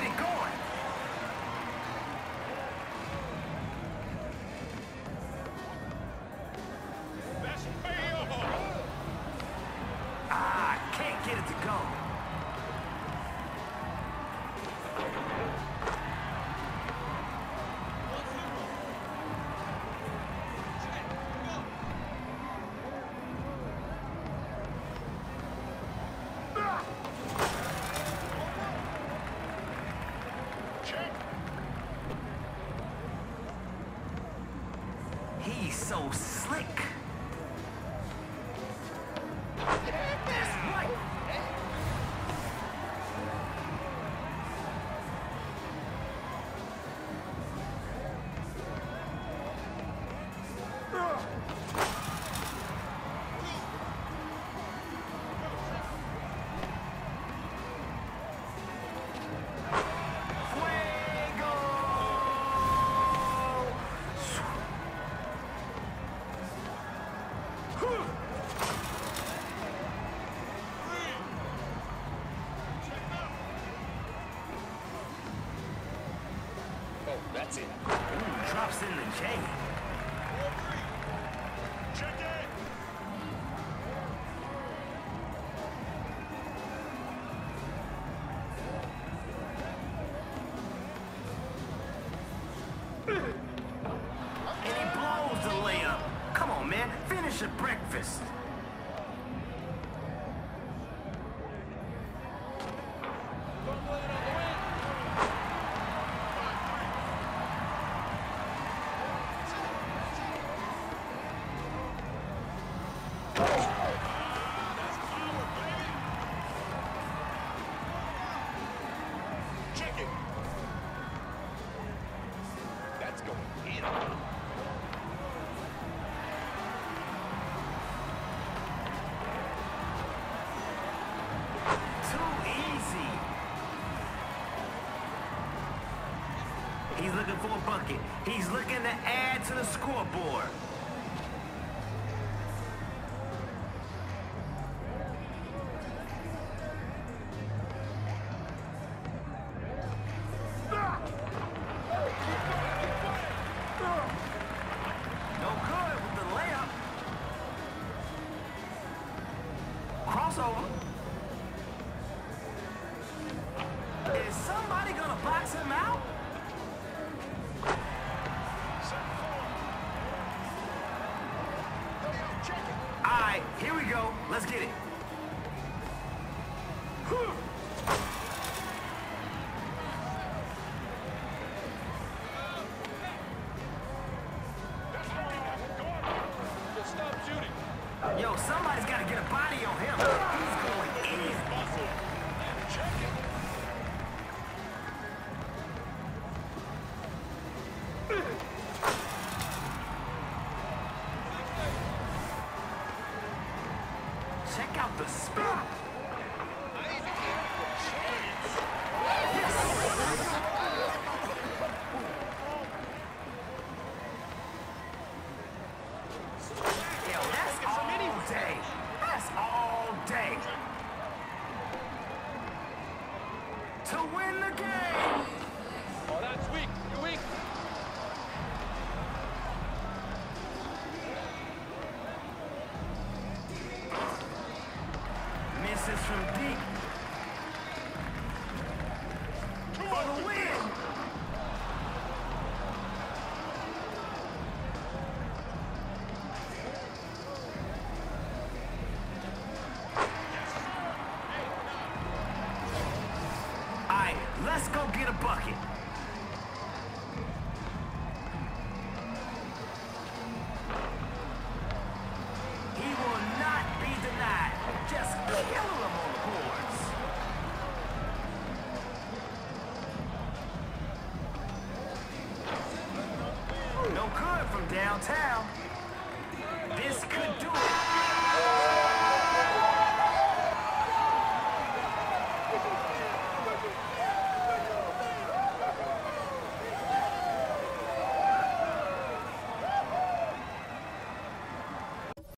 getting going. So that's it. Ooh, drops in the J. Check it! And he blows the layup. Come on, man. Finish your breakfast. He's looking for a bucket. He's looking to add to the scoreboard. Is somebody gonna box him out? All right, here we go. Let's get it. Somebody's got to get a body on him. He's going easy. From deep. Win. All right, let's go get a bucket. No good from downtown. This could do it.